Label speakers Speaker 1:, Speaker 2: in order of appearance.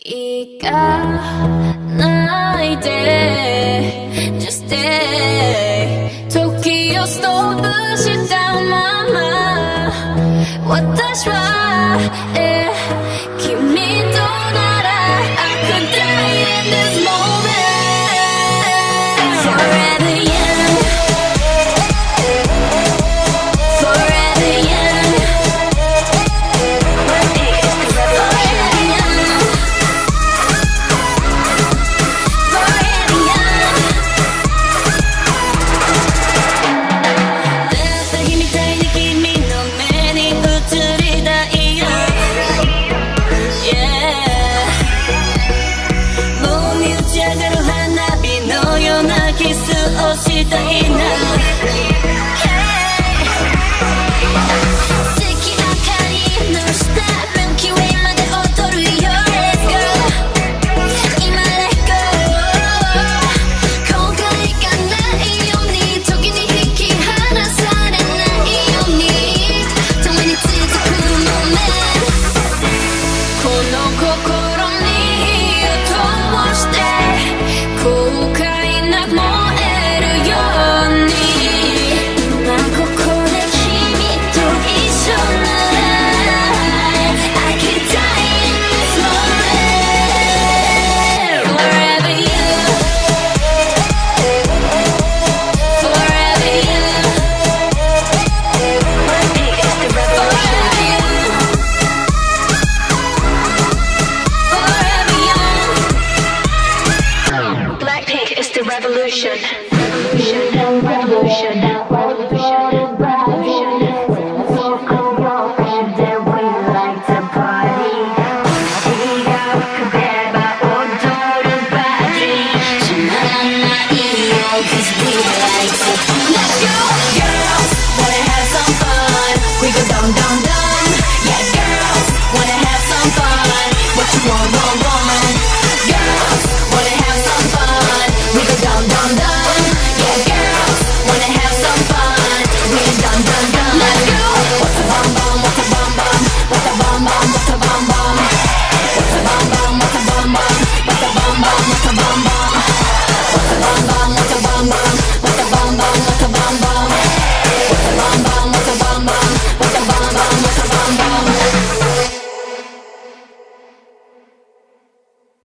Speaker 1: Ikaw na ide, just stay. Tokyo down したいな
Speaker 2: revolution. Revolution, revolution, revolution.
Speaker 1: Cause we